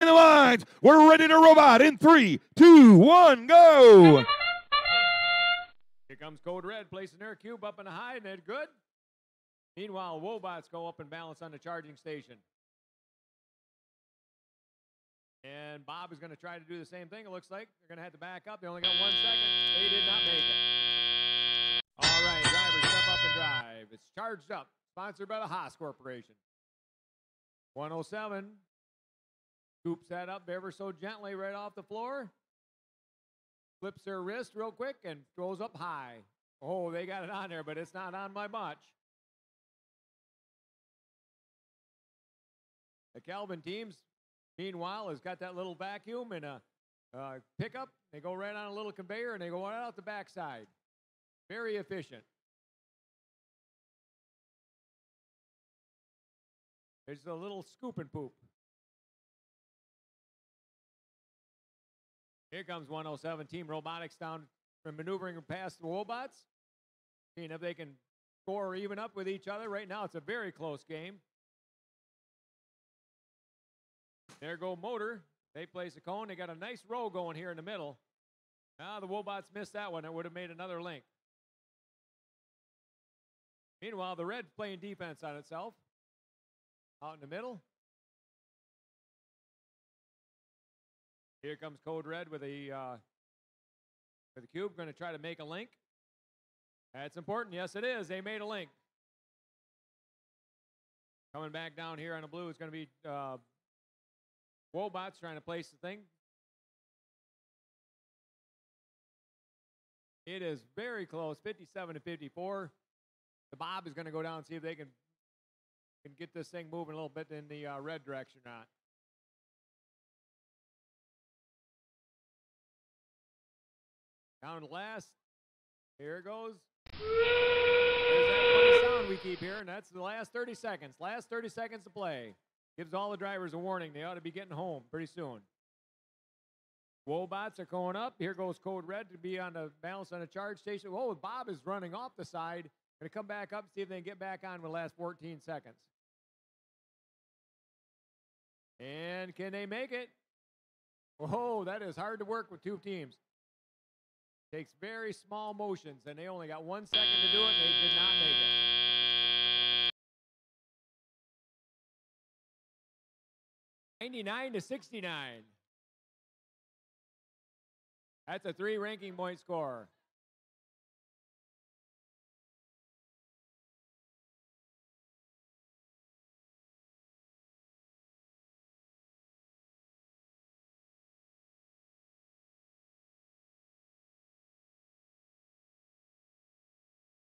the lines. We're ready to robot in three, two, one, go. Here comes Code Red, placing their cube up in the high, and they're good. Meanwhile, Wobots go up and balance on the charging station. And Bob is going to try to do the same thing, it looks like. They're going to have to back up. They only got one second. They did not make it. All right, drivers, step up and drive. It's charged up, sponsored by the Haas Corporation. 107. Scoops that up ever so gently right off the floor. Flips her wrist real quick and throws up high. Oh, they got it on there, but it's not on by much. The Calvin teams, meanwhile, has got that little vacuum and a uh, pickup. They go right on a little conveyor and they go right out the backside. Very efficient. There's a little scoop and poop. Here comes 107 Team Robotics down from maneuvering past the robots. Seeing if they can score even up with each other. Right now, it's a very close game. There go Motor. They place a cone. They got a nice row going here in the middle. Now the Wobots missed that one. It would have made another link. Meanwhile, the Red playing defense on itself. Out in the middle. Here comes Code Red with a uh, with a cube. Going to try to make a link. That's important. Yes, it is. They made a link. Coming back down here on the blue is going to be uh, Wobots trying to place the thing. It is very close, 57 to 54. The Bob is going to go down and see if they can can get this thing moving a little bit in the uh, red direction or not. Down last. Here it goes. There's that funny sound we keep hearing. And that's the last 30 seconds. Last 30 seconds to play. Gives all the drivers a warning. They ought to be getting home pretty soon. Wobots are going up. Here goes Code Red to be on the balance on the charge station. Whoa, Bob is running off the side. Going to come back up, see if they can get back on with the last 14 seconds. And can they make it? Whoa, that is hard to work with two teams. Takes very small motions, and they only got one second to do it, and they did not make it. 99 to 69. That's a three ranking point score.